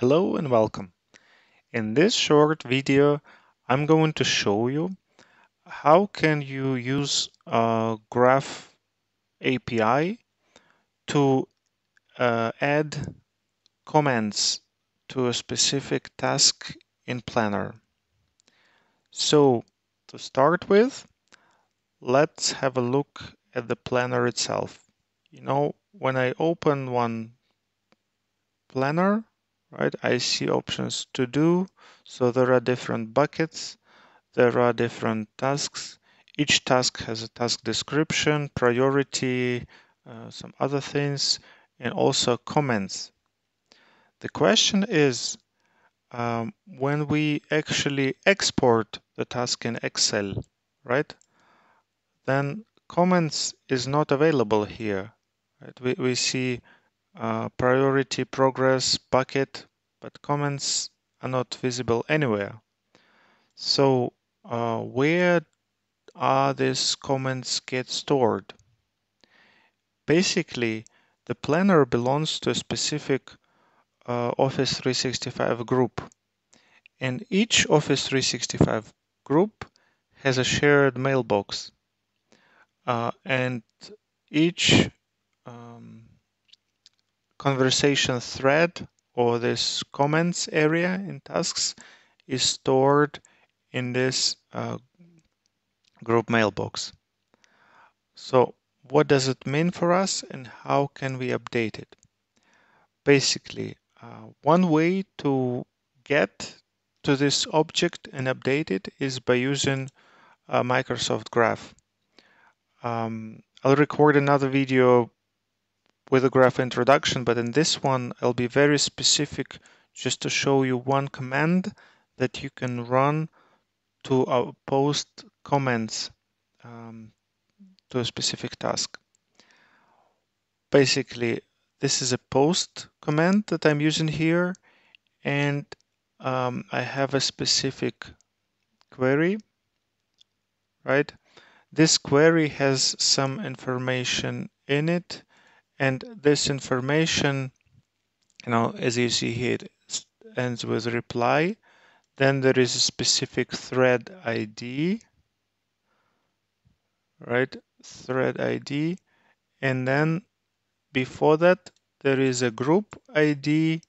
Hello and welcome. In this short video, I'm going to show you how can you use a Graph API to uh, add comments to a specific task in Planner. So to start with, let's have a look at the Planner itself. You know, when I open one Planner, right? I see options to do. So there are different buckets. There are different tasks. Each task has a task description, priority, uh, some other things, and also comments. The question is, um, when we actually export the task in Excel, right? Then comments is not available here. Right? We, we see uh, priority progress bucket, but comments are not visible anywhere. So uh, where are these comments get stored? Basically, the planner belongs to a specific uh, Office 365 group. And each Office 365 group has a shared mailbox. Uh, and each um, conversation thread or this comments area in tasks is stored in this uh, group mailbox. So what does it mean for us and how can we update it? Basically, uh, one way to get to this object and update it is by using uh, Microsoft Graph. Um, I'll record another video with a graph introduction, but in this one, I'll be very specific just to show you one command that you can run to uh, post comments um, to a specific task. Basically, this is a post command that I'm using here, and um, I have a specific query, right? This query has some information in it and this information, you know, as you see here, it ends with reply. Then there is a specific thread ID, right? Thread ID. And then before that, there is a group ID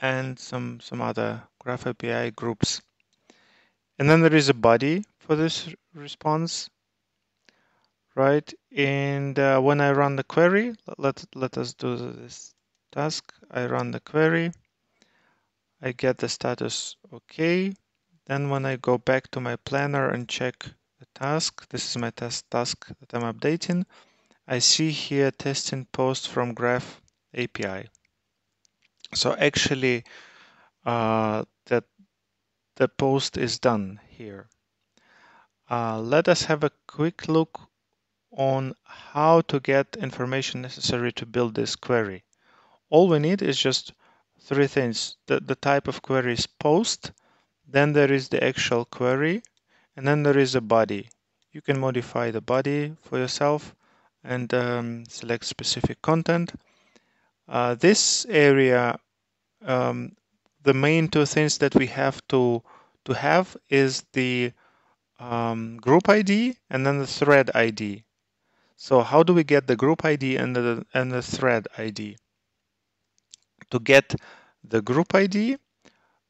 and some, some other Graph API groups. And then there is a body for this response right? And uh, when I run the query, let, let us do this task. I run the query. I get the status OK. Then when I go back to my planner and check the task, this is my test task that I'm updating. I see here testing post from Graph API. So actually, uh, that the post is done here. Uh, let us have a quick look on how to get information necessary to build this query. All we need is just three things. The, the type of query is post, then there is the actual query, and then there is a body. You can modify the body for yourself and um, select specific content. Uh, this area, um, the main two things that we have to, to have is the um, group ID and then the thread ID. So how do we get the group ID and the, and the thread ID? To get the group ID,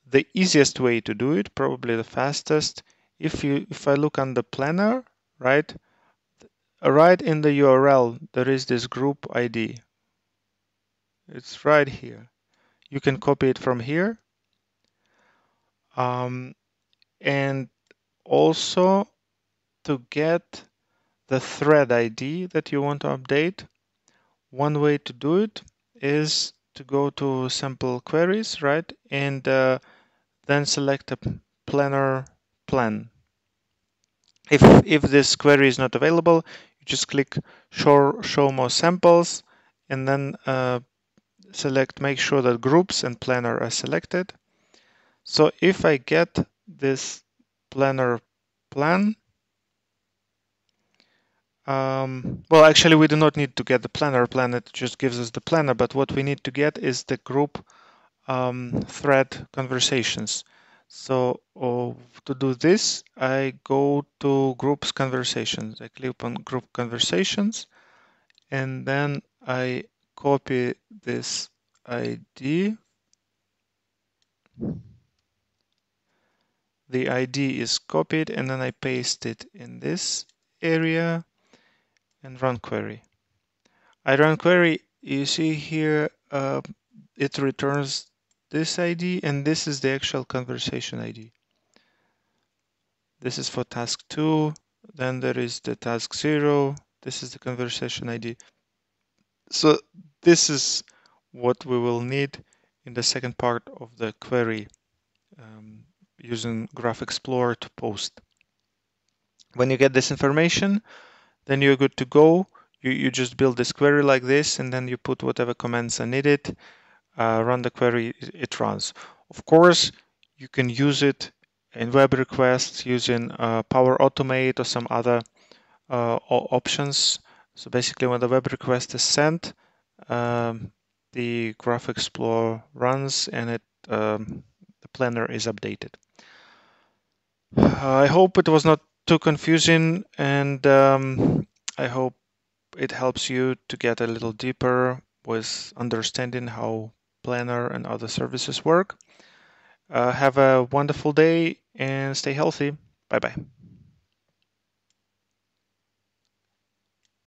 the easiest way to do it, probably the fastest, if you if I look on the planner, right, right in the URL, there is this group ID. It's right here. You can copy it from here. Um, and also to get the thread ID that you want to update. One way to do it is to go to sample queries, right? And uh, then select a planner plan. If, if this query is not available, you just click show, show more samples and then uh, select make sure that groups and planner are selected. So if I get this planner plan, um, well, actually, we do not need to get the planner plan. It just gives us the planner. But what we need to get is the group um, thread conversations. So oh, to do this, I go to groups conversations. I click on group conversations, and then I copy this ID. The ID is copied, and then I paste it in this area and run query. I run query, you see here, uh, it returns this ID, and this is the actual conversation ID. This is for task two, then there is the task zero, this is the conversation ID. So this is what we will need in the second part of the query um, using Graph Explorer to post. When you get this information, then you're good to go. You, you just build this query like this, and then you put whatever commands are needed, uh, run the query, it runs. Of course, you can use it in web requests using uh, Power Automate or some other uh, options. So basically, when the web request is sent, um, the Graph Explorer runs and it um, the planner is updated. I hope it was not too confusing and um, I hope it helps you to get a little deeper with understanding how Planner and other services work. Uh, have a wonderful day and stay healthy. Bye bye.